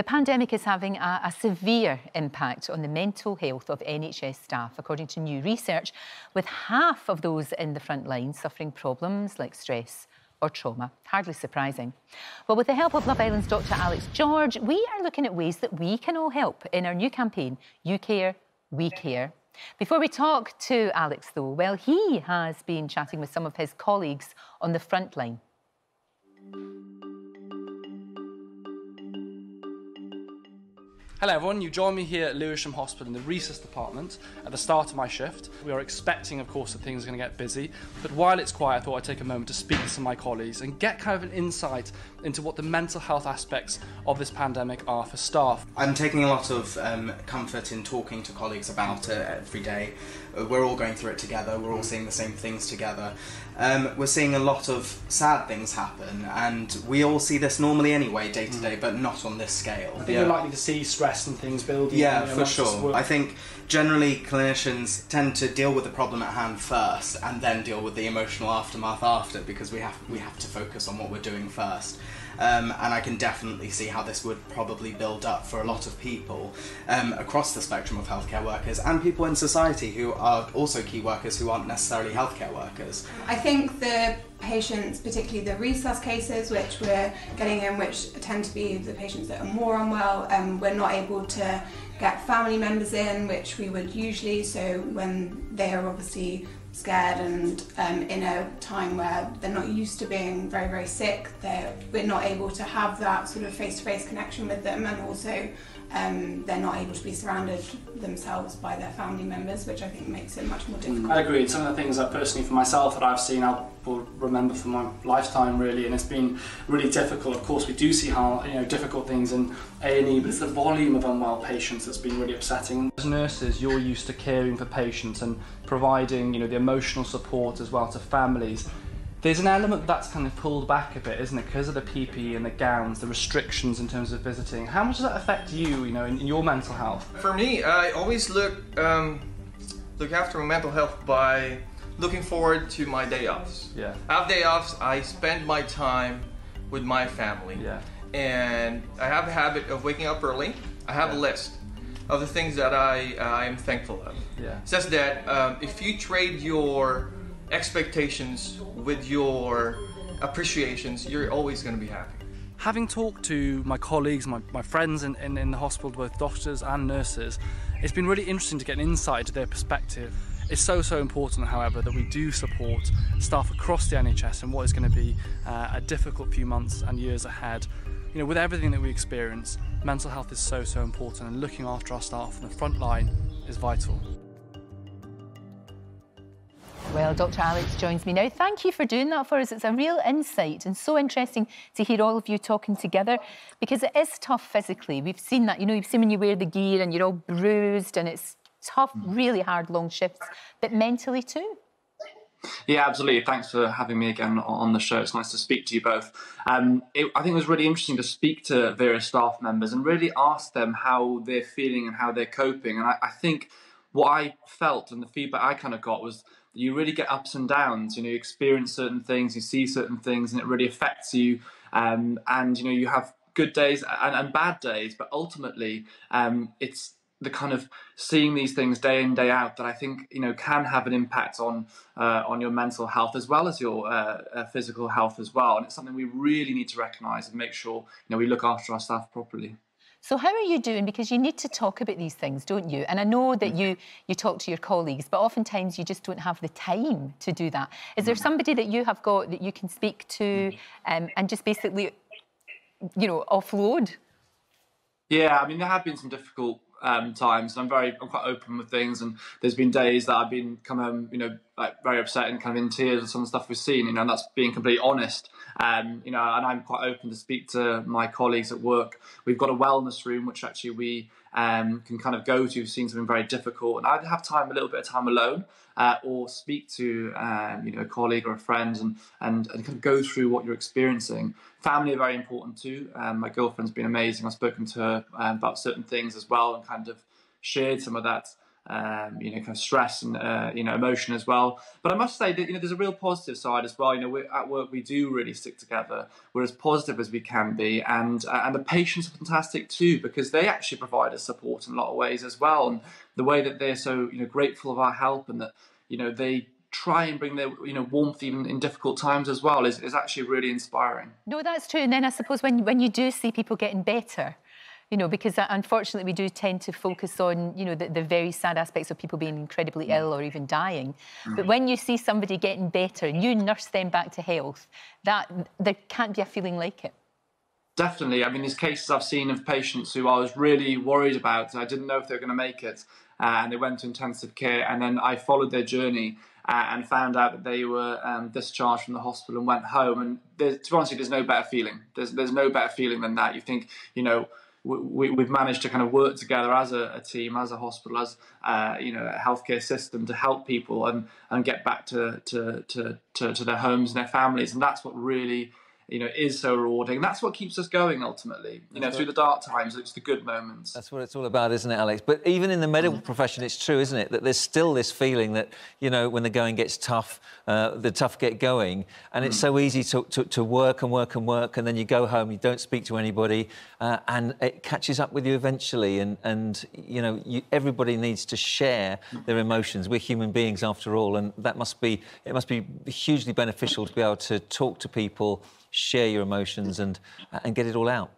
The pandemic is having a, a, severe impact on the mental health of NHS staff, according to new research, with half of those in the front line suffering problems like stress or trauma. Hardly surprising. Well, with the help of Love Island's Dr Alex George, we are looking at ways that we can all help in our new campaign, You Care, We Care. Before we talk to Alex, though, well, he has been chatting with some of his colleagues on the front line. Hello everyone, you join me here at Lewisham Hospital in the resus department at the start of my shift. We are expecting, of course, that things are going to get busy, but while it's quiet, I thought I'd take a moment to speak to some of my colleagues and get kind of an insight into what the mental health aspects of this pandemic are for staff. I'm taking a lot of um, comfort in talking to colleagues about it every day. We're all going through it together, we're all seeing the same things together. Um, we're seeing a lot of sad things happen, and we all see this normally anyway, day to day, but not on this scale. I think yeah. you're likely to see stress and things building. Yeah, you know, for sure. I think generally clinicians tend to deal with the problem at hand first, and then deal with the emotional aftermath after, because we have we have to focus on what we're doing first. Um, and I can definitely see how this would probably build up for a lot of people um, across the spectrum of healthcare workers and people in society who are also key workers who aren't necessarily healthcare workers. I think the patients, particularly the resus cases, which we're getting in, which tend to be the patients that are more unwell, um, we're not able to get family members in, which we would usually. So when they are obviously scared and um, in a time where they're not used to being very very sick they're, we're not able to have that sort of face-to-face connection with them and also um, they're not able to be surrounded themselves by their family members, which I think makes it much more difficult. I agree. Some of the things that personally for myself that I've seen, I will remember for my lifetime really, and it's been really difficult. Of course, we do see how you know difficult things in A and E, but it's the volume of unwell patients that's been really upsetting. As nurses, you're used to caring for patients and providing you know the emotional support as well to families there's an element that's kind of pulled back a bit, isn't it? Because of the PPE and the gowns, the restrictions in terms of visiting. How much does that affect you, you know, in, in your mental health? For me, I always look um, look after my mental health by looking forward to my day offs. Yeah. I have day offs. I spend my time with my family. Yeah. And I have a habit of waking up early. I have yeah. a list of the things that I uh, I am thankful of. Yeah. It says that um, if you trade your expectations with your appreciations, you're always going to be happy. Having talked to my colleagues, my, my friends in, in, in the hospital, both doctors and nurses, it's been really interesting to get an insight to their perspective. It's so, so important, however, that we do support staff across the NHS in what is going to be uh, a difficult few months and years ahead. You know, with everything that we experience, mental health is so, so important, and looking after our staff on the front line is vital. Well, Dr. Alex joins me now. Thank you for doing that for us. It's a real insight and so interesting to hear all of you talking together because it is tough physically. We've seen that, you know, you've seen when you wear the gear and you're all bruised and it's tough, mm. really hard, long shifts, but mentally too. Yeah, absolutely. Thanks for having me again on the show. It's nice to speak to you both. Um, it, I think it was really interesting to speak to various staff members and really ask them how they're feeling and how they're coping. And I, I think what I felt and the feedback I kind of got was you really get ups and downs. You know, you experience certain things, you see certain things, and it really affects you. Um, and you know, you have good days and, and bad days, but ultimately, um, it's the kind of seeing these things day in day out that I think you know can have an impact on uh, on your mental health as well as your uh, uh, physical health as well, and it's something we really need to recognise and make sure you know we look after our staff properly. So how are you doing? Because you need to talk about these things, don't you? And I know that you you talk to your colleagues, but oftentimes you just don't have the time to do that. Is there mm. somebody that you have got that you can speak to um, and just basically, you know, offload? Yeah, I mean there have been some difficult um, times. I'm very, I'm quite open with things, and there's been days that I've been kind of, you know, like very upset and kind of in tears with some stuff we've seen, you know, and that's being completely honest. Um, you know, and I'm quite open to speak to my colleagues at work. We've got a wellness room, which actually we um, can kind of go to. We've seen something very difficult, and I'd have time, a little bit of time alone, uh, or speak to um, you know a colleague or a friend, and, and and kind of go through what you're experiencing. Family are very important too. Um, my girlfriend's been amazing. I've spoken to her um, about certain things as well, and kind of shared some of that um, you know, kind of stress and uh, you know emotion as well. But I must say that you know there's a real positive side as well. You know, at work we do really stick together. We're as positive as we can be, and uh, and the patients are fantastic too because they actually provide us support in a lot of ways as well. And the way that they're so you know grateful of our help and that you know they try and bring their you know warmth even in difficult times as well is, is actually really inspiring. No, that's true. And then I suppose when when you do see people getting better, you know, because uh, unfortunately we do tend to focus on, you know, the, the very sad aspects of people being incredibly mm. ill or even dying. Mm. But when you see somebody getting better and you nurse them back to health, that there can't be a feeling like it. Definitely. I mean, there's cases I've seen of patients who I was really worried about. I didn't know if they were going to make it, uh, and they went to intensive care, and then I followed their journey. Uh, and found out that they were um, discharged from the hospital and went home. And to be honest, there's no better feeling. There's there's no better feeling than that. You think, you know, we, have managed to kind of work together as a, a team, as a hospital, as uh, you know, a healthcare system to help people and, and get back to, to, to, to, to their homes and their families, and that's what really you know, is so rewarding. That's what keeps us going ultimately. You know, through the dark times, it's the good moments. That's what it's all about, isn't it, Alex? But even in the medical mm. profession, it's true, isn't it, that there's still this feeling that, you know, when the going gets tough, uh, the tough get going, and it's mm. so easy to, to, to, work and work and work, and then you go home, you don't speak to anybody, uh, and it catches up with you eventually. And, and you know, you, everybody needs to share their emotions. We're human beings after all, and that must be, it must be hugely beneficial to be able to talk to people share your emotions and and get it all out.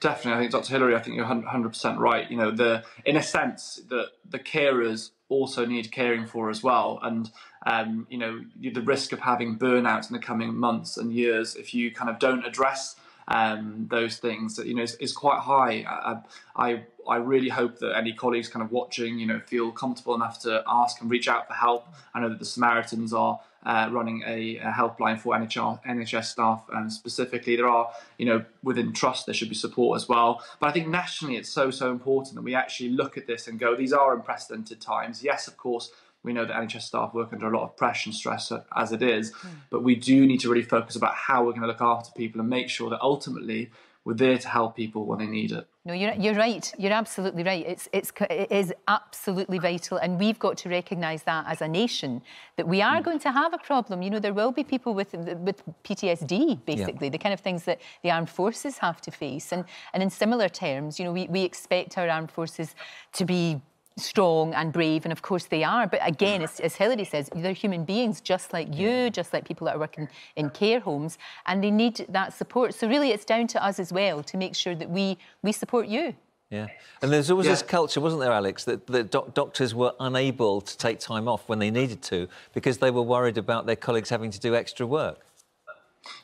Definitely, I think Dr. Hilary. I think you're 100 percent right. You know, the in a sense that the carers also need caring for as well, and um, you know the risk of having burnout in the coming months and years if you kind of don't address um, those things that you know is, is quite high. I, I, I really hope that any colleagues kind of watching you know feel comfortable enough to ask and reach out for help. I know that the Samaritans are uh, running a, a, helpline for NHR, NHS staff, and specifically there are you know within trust there should be support as well. But I think nationally it's so so important that we actually look at this and go these are unprecedented times. Yes, of course we know that NHS staff work under a lot of pressure and stress as it is, mm. but we do need to really focus about how we're going to look after people and make sure that ultimately we're there to help people when they need it. No, you're, you're right. You're absolutely right. It's, it's, it is absolutely vital. And we've got to recognise that as a nation, that we are mm. going to have a problem. You know, there will be people with, with PTSD, basically, yeah. the kind of things that the armed forces have to face. And, and in similar terms, you know, we, we expect our armed forces to be strong and brave, and of course they are. But again, as, as Hilary says, they're human beings just like you, just like people that are working in care homes, and they need that support. So really, it's down to us as well to make sure that we we support you. Yeah, and there's always yeah. this culture, wasn't there, Alex, that the doc doctors were unable to take time off when they needed to because they were worried about their colleagues having to do extra work.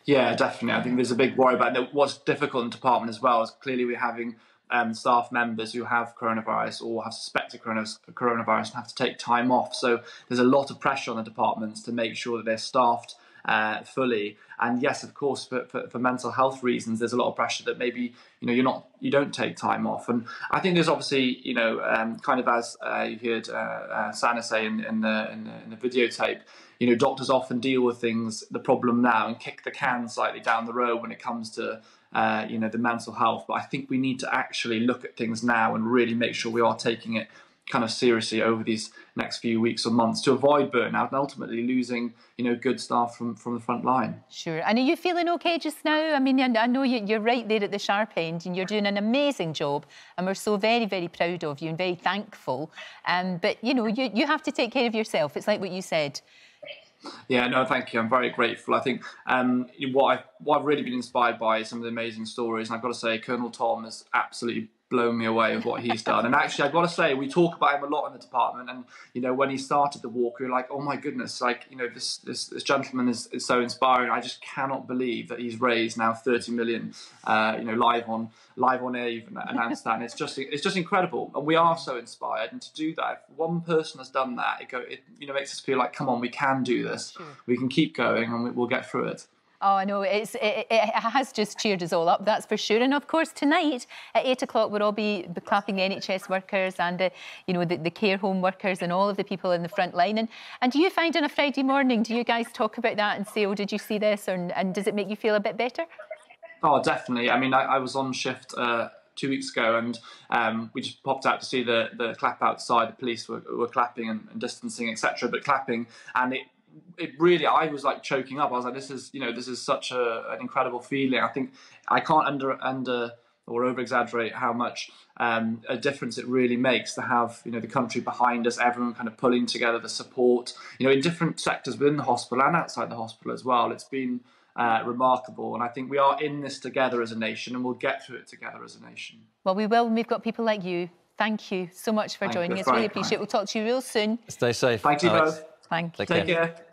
Yeah, definitely. I think there's a big worry about that. What's difficult in the department as well is clearly we're having um, staff members who have coronavirus or have suspected coronavirus and have to take time off. So there's a lot of pressure on the departments to make sure that they're staffed uh, fully. And yes, of course, for, for, for, mental health reasons, there's a lot of pressure that maybe you know you're not you don't take time off. And I think there's obviously you know um, kind of as uh, you heard uh, uh, Sana say in, in, the, in, the, in the videotape, you know doctors often deal with things the problem now and kick the can slightly down the road when it comes to uh, you know, the mental health. But I think we need to actually look at things now and really make sure we are taking it kind of seriously over these next few weeks or months to avoid burnout and ultimately losing, you know, good staff from, from the front line. Sure. And are you feeling okay just now? I mean, I know you're right there at the sharp end and you're doing an amazing job and we're so very, very proud of you and very thankful. Um, but, you know, you, you have to take care of yourself. It's like what you said. Yeah, no, thank you. I'm very grateful. I think um, what I've what I've really been inspired by is some of the amazing stories, and I've got to say, Colonel Tom has absolutely blown me away with what he's done. And actually, I've got to say, we talk about him a lot in the department. And you know, when he started the walk, we were like, oh my goodness, like you know, this this, this gentleman is, is so inspiring. I just cannot believe that he's raised now 30 million, uh, you know, live on live on air, even announced that. And it's just it's just incredible. And we are so inspired. And to do that, if one person has done that, it go it you know makes us feel like, come on, we can do this. Sure. We can keep going, and we, we'll get through it. Oh, I know. It's, it, it, has just cheered us all up, that's for sure. And of course, tonight at eight o'clock, we'll all be clapping the NHS workers and, uh, you know, the, the, care home workers and all of the people in the front line. And, and do you find on a Friday morning, do you guys talk about that and say, oh, did you see this? Or, and does it make you feel a bit better? Oh, definitely. I mean, I, I was on shift uh, two weeks ago, and um, we just popped out to see the the clap outside. The police were, were clapping and, and distancing, etc. But clapping, and it it really I was like choking up. I was like, this is you know this is such a, an incredible feeling. I think I can't under under or over exaggerate how much um, a difference it really makes to have you know the country behind us, everyone kind of pulling together the support. You know in different sectors within the hospital and outside the hospital as well. It's been uh, remarkable, and I think we are in this together as a nation, and we'll get through it together as a nation. Well, we will, and we've got people like you. Thank you so much for Thank joining you. us. Really appreciate it. We'll talk to you real soon. Stay safe. Thank you Alex. both. Thank you. Take Take care. care.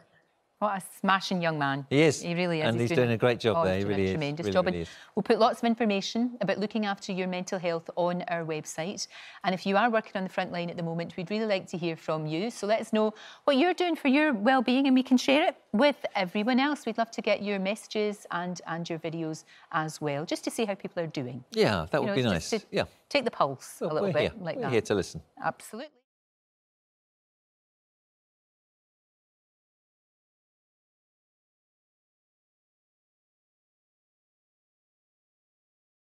What a smashing young man. He is. He really is. And he's doing a great job oh, there. he's He doing really a is. tremendous Really, job. really and is. we'll put lots of information about looking after your mental health on our website. And if you are working on the front line at the moment, we'd really like to hear from you. So let us know what you're doing for your well-being, and we can share it with everyone else. We'd love to get your messages and and your videos as well, just to see how people are doing. Yeah, that You would know, be nice. Yeah. Take the pulse a little we're bit here. like we're that. here to listen. Absolutely.